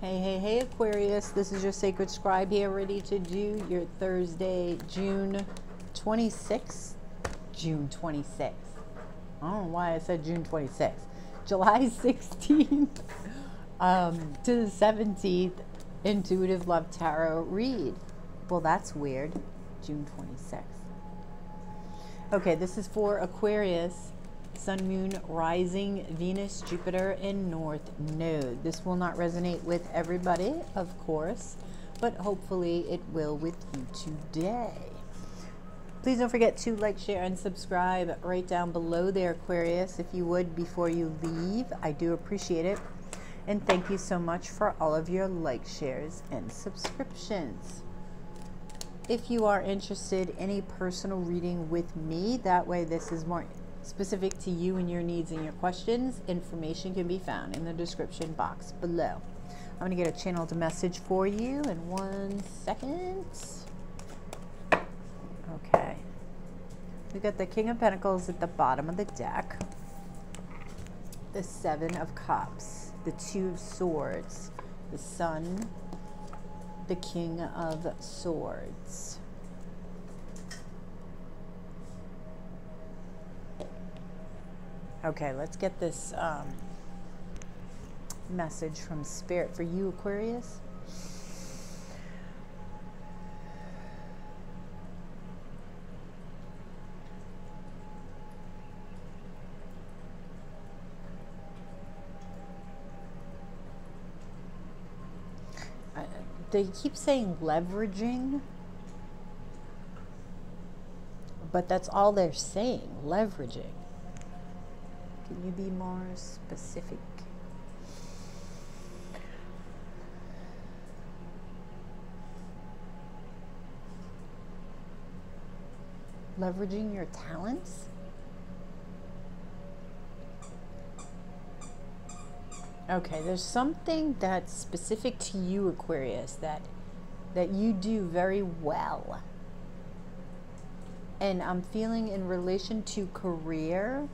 Hey, hey, hey, Aquarius. This is your sacred scribe here, ready to do your Thursday, June 26th. June 26th. I don't know why I said June 26th. July 16th um, to the 17th Intuitive Love Tarot read. Well, that's weird. June 26th. Okay, this is for Aquarius. Sun, Moon, Rising, Venus, Jupiter, and North Node. This will not resonate with everybody, of course, but hopefully it will with you today. Please don't forget to like, share, and subscribe right down below there, Aquarius, if you would, before you leave. I do appreciate it. And thank you so much for all of your like, shares, and subscriptions. If you are interested in a personal reading with me, that way this is more specific to you and your needs and your questions, information can be found in the description box below. I'm going to get a channeled message for you in one second. Okay. We've got the King of Pentacles at the bottom of the deck, the Seven of Cups, the Two of Swords, the Sun, the King of Swords. Okay, let's get this um, message from Spirit for you, Aquarius. they keep saying leveraging, but that's all they're saying, leveraging. You be more specific? Leveraging your talents? Okay, there's something that's specific to you, Aquarius, that that you do very well. And I'm feeling in relation to career,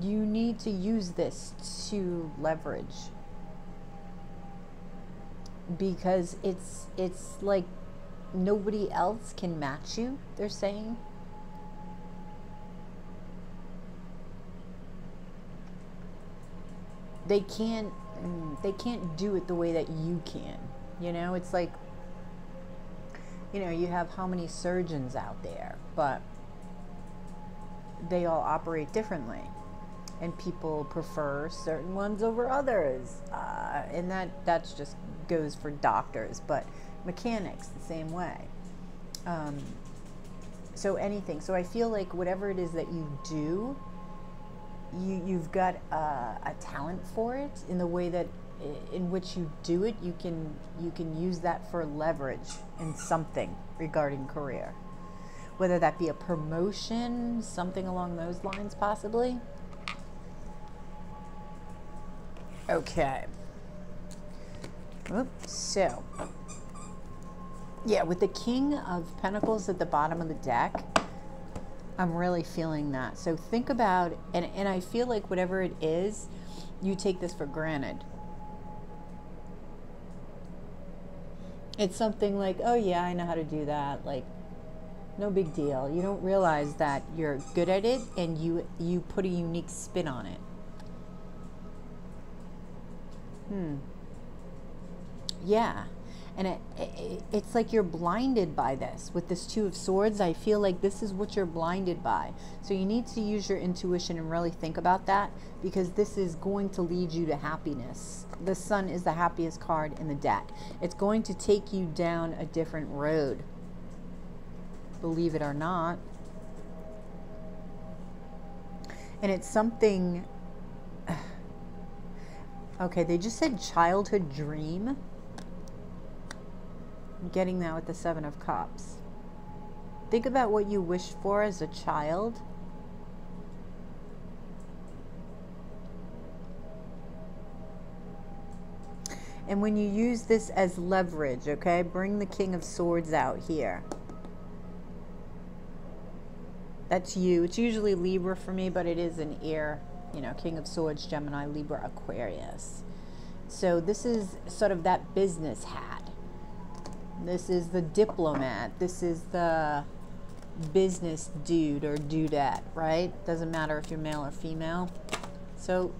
you need to use this to leverage. Because it's it's like nobody else can match you they're saying. They can't mm, they can't do it the way that you can you know? It's like you know you have how many surgeons out there but they all operate differently and people prefer certain ones over others. Uh, and that that's just goes for doctors but mechanics the same way. Um, so anything. So i feel like whatever it is that you do you you've got a, a talent for it in the way that in which you do it you can you can use that for leverage in something regarding career. Whether that be a promotion something along those lines possibly Okay. Oops, so, yeah, with the King of Pentacles at the bottom of the deck, I'm really feeling that. So think about, and, and I feel like whatever it is, you take this for granted. It's something like, oh yeah, I know how to do that. Like, no big deal. You don't realize that you're good at it and you, you put a unique spin on it. Hmm. Yeah. And it, it, it's like you're blinded by this. With this Two of Swords, I feel like this is what you're blinded by. So you need to use your intuition and really think about that because this is going to lead you to happiness. The Sun is the happiest card in the deck. It's going to take you down a different road. Believe it or not. And it's something Okay, they just said childhood dream. I'm getting that with the Seven of Cups. Think about what you wished for as a child. And when you use this as leverage, okay, bring the King of Swords out here. That's you. It's usually Libra for me, but it is an ear you know, King of Swords, Gemini, Libra, Aquarius. So this is sort of that business hat. This is the diplomat. This is the business dude or dudette, right? Doesn't matter if you're male or female. So,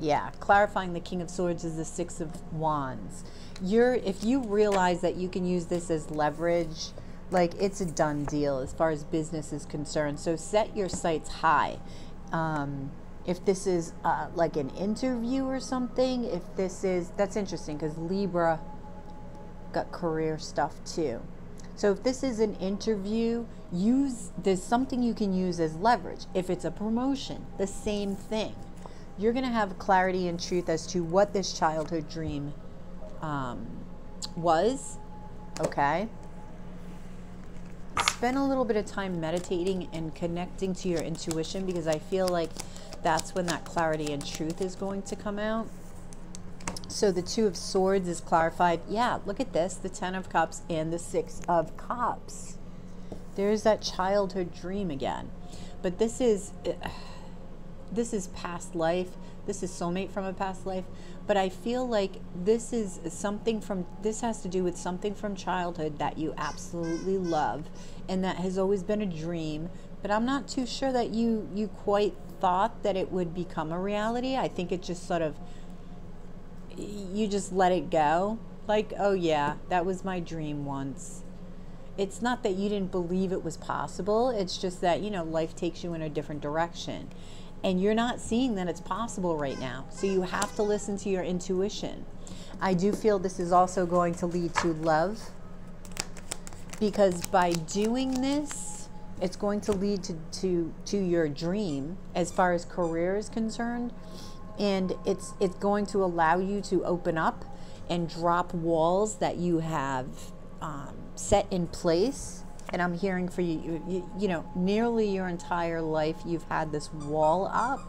yeah, clarifying the King of Swords is the Six of Wands. You're if you realize that you can use this as leverage, like it's a done deal as far as business is concerned. So set your sights high. Um, if this is uh, like an interview or something, if this is that's interesting because Libra got career stuff too. So if this is an interview, use there's something you can use as leverage. If it's a promotion, the same thing. You're going to have clarity and truth as to what this childhood dream um, was. Okay. Spend a little bit of time meditating and connecting to your intuition because I feel like that's when that clarity and truth is going to come out. So the Two of Swords is clarified. Yeah, look at this the Ten of Cups and the Six of Cups. There's that childhood dream again. But this is. This is past life. This is soulmate from a past life. But I feel like this is something from, this has to do with something from childhood that you absolutely love and that has always been a dream. But I'm not too sure that you, you quite thought that it would become a reality. I think it just sort of you just let it go. Like, oh yeah, that was my dream once. It's not that you didn't believe it was possible. It's just that, you know, life takes you in a different direction. And you're not seeing that it's possible right now. So you have to listen to your intuition. I do feel this is also going to lead to love. Because by doing this, it's going to lead to, to, to your dream as far as career is concerned. And it's it's going to allow you to open up and drop walls that you have um, set in place. And i'm hearing for you, you you know nearly your entire life you've had this wall up.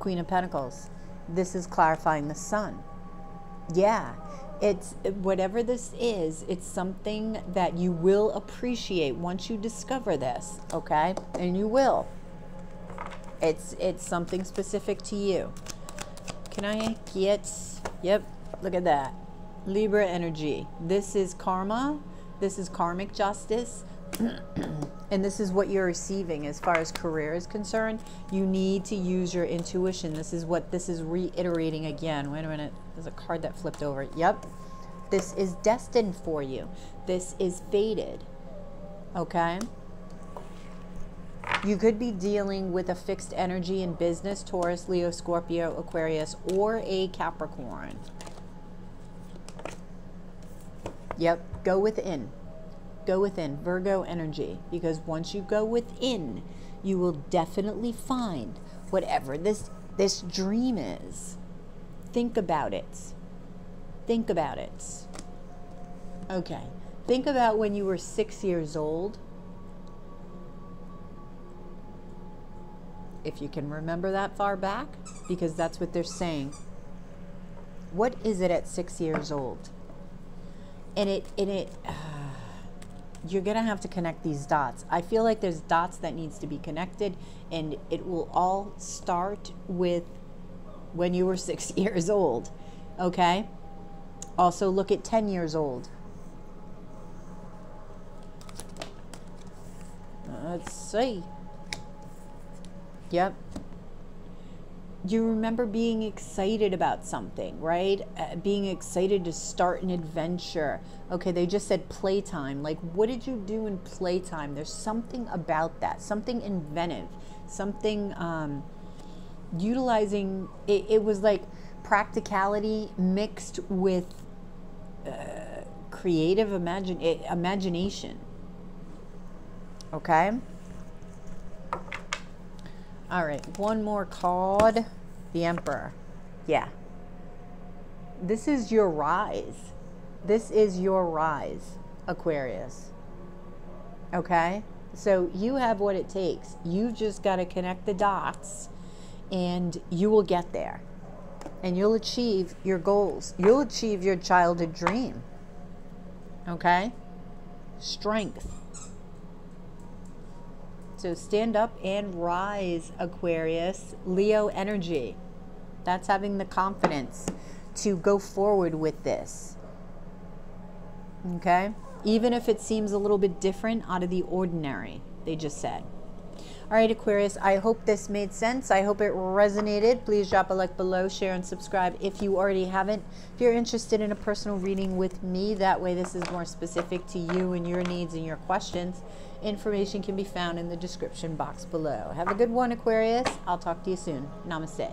Queen of pentacles this is clarifying the sun. Yeah it's whatever this is it's something that you will appreciate once you discover this okay and you will it's it's something specific to you. Can I get, yep, look at that. Libra energy. This is karma. This is karmic justice. and this is what you're receiving as far as career is concerned. You need to use your intuition. This is what this is reiterating again. Wait a minute. There's a card that flipped over. Yep. This is destined for you. This is fated. Okay? You could be dealing with a fixed energy in business, Taurus, Leo, Scorpio, Aquarius, or a Capricorn. Yep, go within. Go within, Virgo energy, because once you go within, you will definitely find whatever this this dream is. Think about it. Think about it. Okay. Think about when you were 6 years old if you can remember that far back, because that's what they're saying. What is it at six years old? And it, and it, uh, you're gonna have to connect these dots. I feel like there's dots that needs to be connected, and it will all start with when you were six years old. Okay. Also, look at 10 years old. Let's see. Yep. You remember being excited about something, right? Uh, being excited to start an adventure. Okay, they just said playtime. Like, what did you do in playtime? There's something about that, something inventive, something um, utilizing. It, it was like practicality mixed with uh, creative imagine, imagination. Okay? All right, one more card. The Emperor. Yeah. This is your rise. This is your rise, Aquarius. Okay? So you have what it takes. You've just got to connect the dots and you will get there. And you'll achieve your goals. You'll achieve your childhood dream. Okay? Strength. So stand up and rise, Aquarius. Leo energy. That's having the confidence to go forward with this. Okay? Even if it seems a little bit different out of the ordinary, they just said. All right, Aquarius, I hope this made sense. I hope it resonated. Please drop a like below, share, and subscribe if you already haven't. If you're interested in a personal reading with me, that way this is more specific to you and your needs and your questions. Information can be found in the description box below. Have a good one, Aquarius. I'll talk to you soon. Namaste.